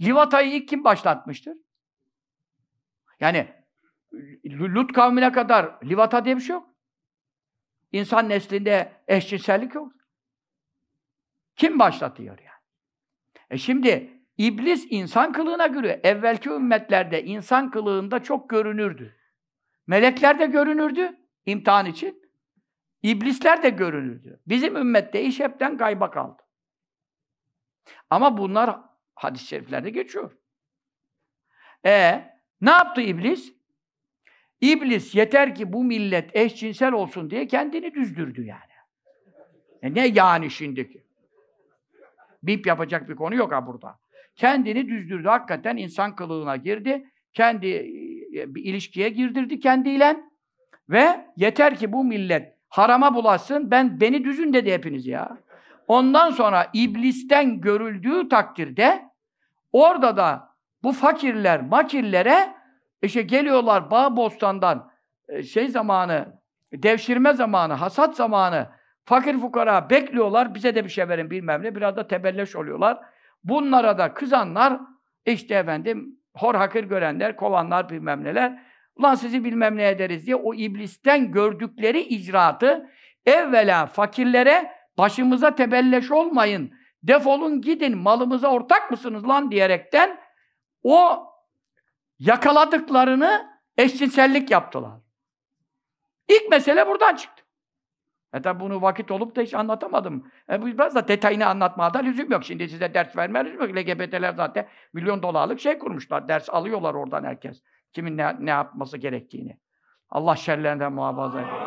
Livatayı ilk kim başlatmıştır? Yani Lut kavmine kadar livata diye bir şey yok. İnsan neslinde eşcinsellik yok. Kim başlatıyor yani? E şimdi iblis insan kılığına göre evvelki ümmetlerde insan kılığında çok görünürdü. Melekler de görünürdü imtihan için. İblisler de görünürdü. Bizim ümmette iş hepten gayba kaldı. Ama bunlar hadis-i şeriflerde geçiyor. E ne yaptı iblis? İblis yeter ki bu millet eşcinsel olsun diye kendini düzdürdü yani. E ne yani şimdiki? Bip yapacak bir konu yok ha burada. Kendini düzdürdü. Hakikaten insan kılığına girdi. Kendi e, bir ilişkiye girdirdi kendiyle. Ve yeter ki bu millet harama bulaşsın, ben beni düzün dedi hepiniz ya. Ondan sonra iblisten görüldüğü takdirde orada da bu fakirler, makirlere işte geliyorlar bağ bostandan e, şey zamanı, devşirme zamanı, hasat zamanı fakir fukara bekliyorlar. Bize de bir şey verin bilmem ne. Biraz da tebelleş oluyorlar. Bunlara da kızanlar işte efendim hor hakir görenler, kovanlar bilmem neler. Ulan sizi bilmem ne ederiz diye o iblisten gördükleri icraatı evvela fakirlere başımıza tebelleş olmayın, defolun gidin, malımıza ortak mısınız lan diyerekten o yakaladıklarını eşcinsellik yaptılar. İlk mesele buradan çıktı. E tabi bunu vakit olup da hiç anlatamadım. E bu biraz da detayını anlatmaya da lüzum yok. Şimdi size ders vermeye lüzum yok. LGBT'ler zaten milyon dolarlık şey kurmuşlar. Ders alıyorlar oradan herkes. Kimin ne, ne yapması gerektiğini. Allah şerlerinden muhafaza edin.